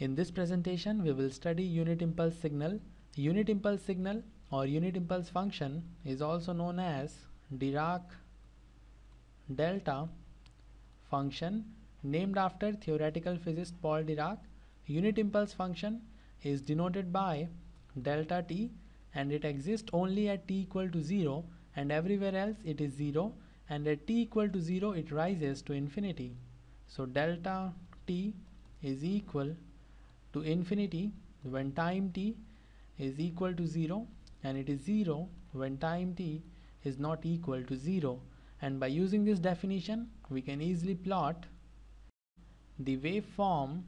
In this presentation, we will study unit impulse signal. Unit impulse signal or unit impulse function is also known as Dirac delta function named after theoretical physicist Paul Dirac. Unit impulse function is denoted by delta t and it exists only at t equal to 0 and everywhere else it is 0 and at t equal to 0 it rises to infinity. So delta t is equal to infinity when time t is equal to 0 and it is 0 when time t is not equal to 0 and by using this definition we can easily plot the waveform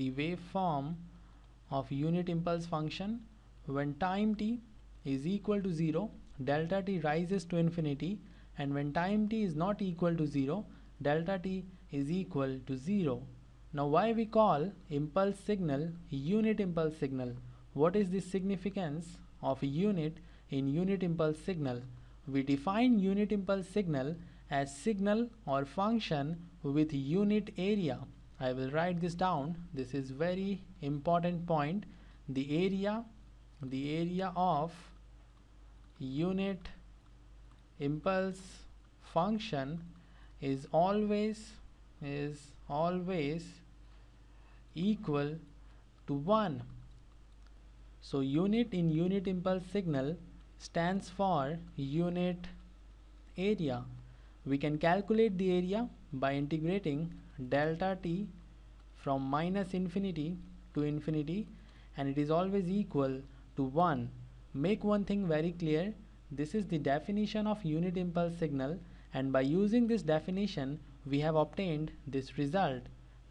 the waveform of unit impulse function when time t is equal to 0 delta t rises to infinity and when time t is not equal to 0 delta t is equal to 0 now why we call impulse signal unit impulse signal? What is the significance of unit in unit impulse signal? We define unit impulse signal as signal or function with unit area. I will write this down. This is very important point. The area the area of unit impulse function is always is always equal to 1 so unit in unit impulse signal stands for unit area. We can calculate the area by integrating delta t from minus infinity to infinity and it is always equal to 1 make one thing very clear. This is the definition of unit impulse signal and by using this definition we have obtained this result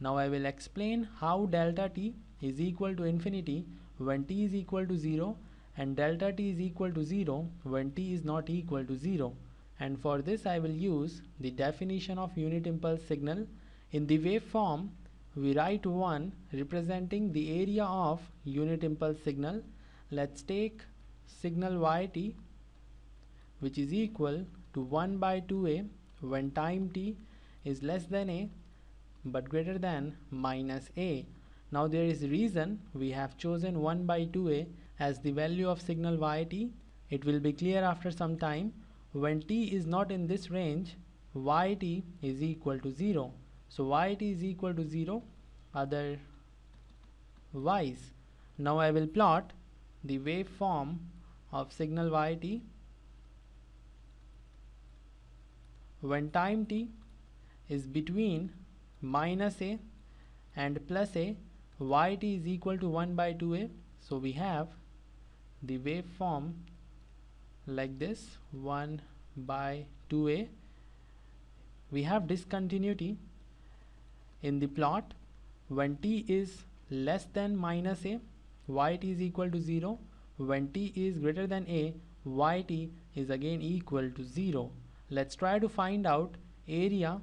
now I will explain how delta t is equal to infinity when t is equal to 0 and delta t is equal to 0 when t is not equal to 0 and for this I will use the definition of unit impulse signal. In the waveform we write 1 representing the area of unit impulse signal. Let's take signal yt which is equal to 1 by 2a when time t is less than a but greater than minus a. Now there is reason we have chosen 1 by 2a as the value of signal yt. It will be clear after some time. When t is not in this range, yt is equal to 0. So yt is equal to 0 otherwise. Now I will plot the waveform of signal yt when time t is between minus a and plus a yt is equal to 1 by 2a so we have the waveform like this 1 by 2a we have discontinuity in the plot. When t is less than minus a yt is equal to 0 when t is greater than a yt is again equal to 0 let's try to find out area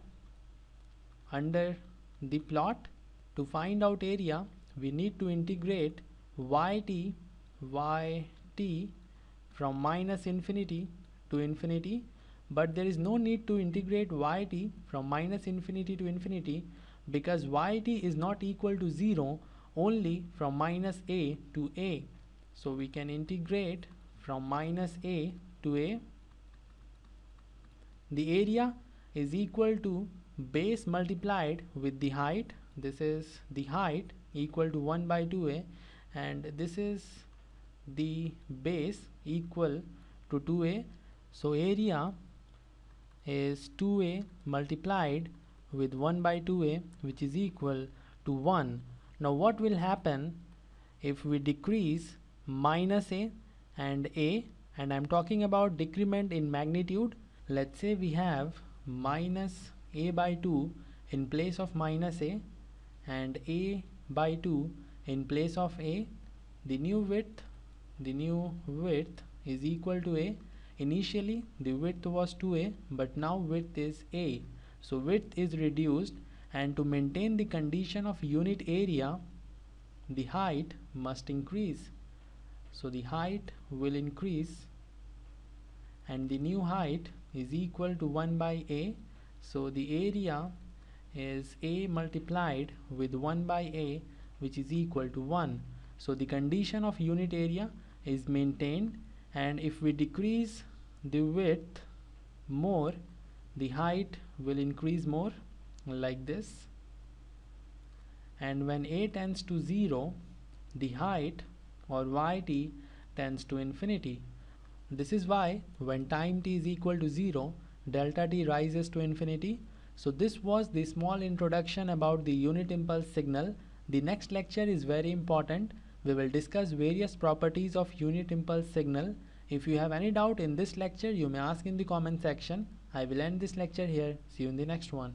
under the plot. To find out area we need to integrate yt yt from minus infinity to infinity. But there is no need to integrate yt from minus infinity to infinity because yt is not equal to 0 only from minus a to a. So we can integrate from minus a to a. The area is equal to base multiplied with the height. This is the height equal to 1 by 2a and this is the base equal to 2a. So area is 2a multiplied with 1 by 2a which is equal to 1. Now what will happen if we decrease minus a and a and I'm talking about decrement in magnitude let's say we have minus a by 2 in place of minus a and a by 2 in place of a the new width the new width is equal to a. Initially the width was 2a but now width is a. So width is reduced and to maintain the condition of unit area the height must increase. So the height will increase and the new height is equal to 1 by a. So the area is a multiplied with 1 by a which is equal to 1 so the condition of unit area is maintained. And if we decrease the width more the height will increase more like this. And when a tends to 0 the height or yt tends to infinity this is why when time t is equal to 0 delta t rises to infinity. So this was the small introduction about the unit impulse signal. The next lecture is very important. We will discuss various properties of unit impulse signal. If you have any doubt in this lecture you may ask in the comment section. I will end this lecture here. See you in the next one.